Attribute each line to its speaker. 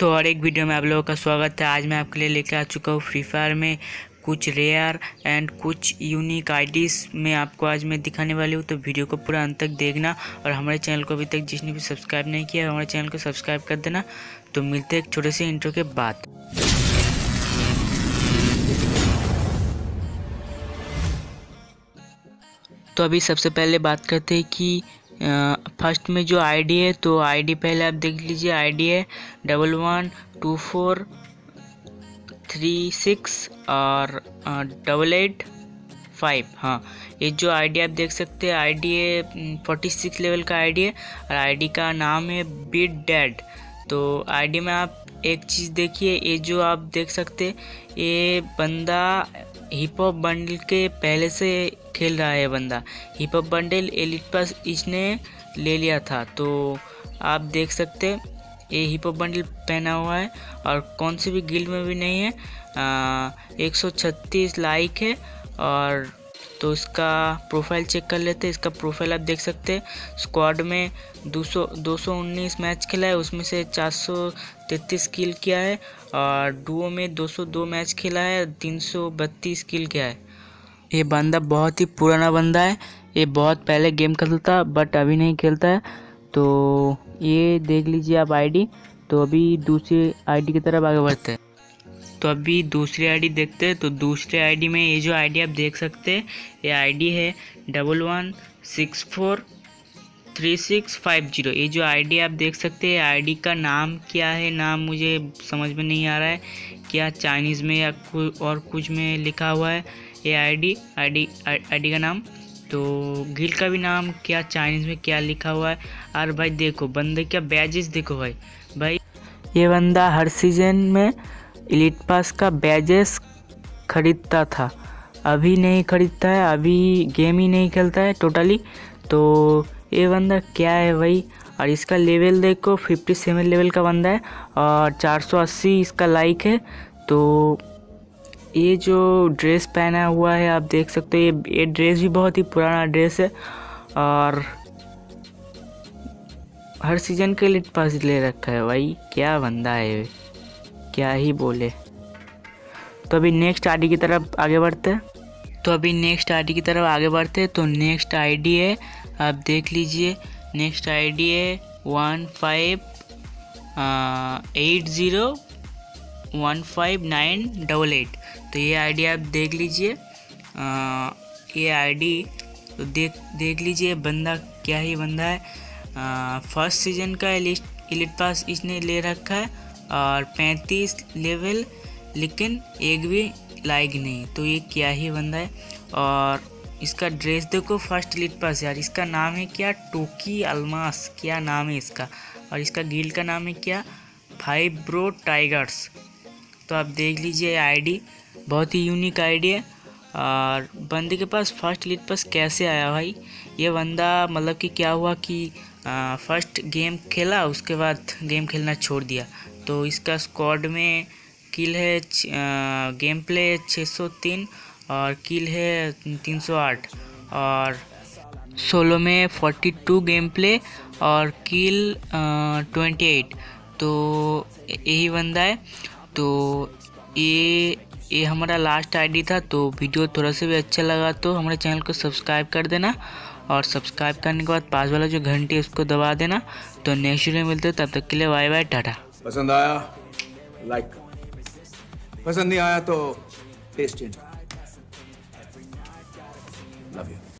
Speaker 1: तो और एक वीडियो में आप लोगों का स्वागत है। आज मैं आपके लिए लेकर आ चुका हूँ फ्री फायर में कुछ रेयर एंड कुछ यूनिक आईडीज में आपको आज मैं दिखाने वाली हूँ। तो वीडियो को पूरा अंत तक देखना और हमारे चैनल को अभी तक जिसने भी सब्सक्राइब नहीं किया हमारे चैनल को सब्सक्राइब कर देना। तो मिलते हैं एक छोटे से इंट्रो के बाद। तो अभी सबसे पहले बात करते हैं कि फ़र्स्ट में जो आईडी है तो आईडी पहले आप देख लीजिए, आईडी है double one, two four, three six और डबल एट फाइव। हाँ ये जो आईडी आप देख सकते हैं, आईडी है फोर्टी सिक्स लेवल का आईडी है और आईडी का नाम है बीट डैड। तो आईडी में आप एक चीज़ देखिए, ये जो आप देख सकते ये बंदा हिप हॉप बंडल के पहले से खेल रहा है बंदा। Hip hop bundle elite pass इसने ले लिया था। तो आप देख सकते ये हिप हॉप बंडल पहना हुआ है और कौन सी भी गिल्ड में भी नहीं है। सौ छत्तीस लाइक है और तो इसका प्रोफ़ाइल चेक कर लेते हैं। इसका प्रोफ़ाइल आप देख सकते हैं। स्क्वाड में 200 219 मैच खेला है। उसमें से 433 किल किया है और डुओ में 202 मैच खेला है। 332 किल किया है। ये बंदा बहुत ही पुराना बंदा है। ये बहुत पहले गेम खेलता था बट अभी नहीं खेलता है। तो ये देख लीजिए आप आईडी तो अभी दूसरी आईडी की तरफ़ आगे बढ़ते हैं। तो अभी दूसरी आईडी देखते हैं तो दूसरे आईडी में ये जो आईडी आप देख सकते हैं, ये आईडी है double one six four three six five zero ये जो आईडी आप देख सकते हैं आईडी का नाम क्या है, नाम मुझे समझ में नहीं आ रहा है, क्या चाइनीज़ में या और कुछ में लिखा हुआ है, ये आईडी आईडी आईडी का नाम। तो गिल का भी नाम, क्या चाइनीज़ में क्या लिखा हुआ है, और भाई देखो, बंदे क्या बैजेस देखो भाई। भाई ये बंदा हर सीज़न में इलिट पास का बैजेस खरीदता था। अभी नहीं खरीदता है, अभी गेम ही नहीं खेलता है टोटली तो ये बंदा क्या है भाई? और इसका लेवल देखो फिफ्टी सेवन लेवल का बंदा है और 480 इसका लाइक है। तो ये जो ड्रेस पहना हुआ है, आप देख सकते हो, ये ये ड्रेस भी बहुत ही पुराना ड्रेस है। और हर सीज़न के लिए पास ले रखा है भाई, क्या बंदा है क्या ही बोले। तो अभी नेक्स्ट आईडी की तरफ़ आगे बढ़ते हैं। तो अभी नेक्स्ट आईडी की तरफ़ आगे बढ़ते हैं तो नेक्स्ट आईडी है, आप देख लीजिए नेक्स्ट आईडी है one five eight zero, one five nine double eight. तो ये आईडी आप देख लीजिए ये आईडी तो देख देख लीजिए बंदा क्या ही बंदा है। फ़र्स्ट सीज़न का इलिट पास इसने ले रखा है। और 35 लेवल, लेकिन एक भी लाइक नहीं। तो ये क्या ही बंदा है। और इसका ड्रेस देखो, फ़र्स्ट लिट पास यार इसका नाम है क्या? टोकी अलमास। क्या नाम है इसका? और इसका गिल्ड का नाम है क्या? Five bro tigers. तो आप देख लीजिए आईडी बहुत ही यूनिक आईडी है। और बंदे के पास फ़र्स्ट लिट पास कैसे आया भाई? ये बंदा मतलब कि क्या हुआ कि फ़र्स्ट गेम खेला, उसके बाद गेम खेलना छोड़ दिया। तो इसका स्क्वाड में किल है गेम प्ले 603 और किल है 308 और सोलो में 42 गेम प्ले और किल ट्वेंटी एट तो यही बंदा है। तो ये ये हमारा लास्ट आईडी था। तो वीडियो थोड़ा सा भी अच्छा लगा तो हमारे चैनल को सब्सक्राइब कर देना और सब्सक्राइब करने के बाद पास वाला जो घंटी है उसको दबा देना। तो नेक्स्ट वीडियो मिलते हैं। तब तक के लिए बाय बाय टाटा।
Speaker 2: पसंद आया? लाइक पसंद नहीं आया तो टेस्ट चेंज लव यू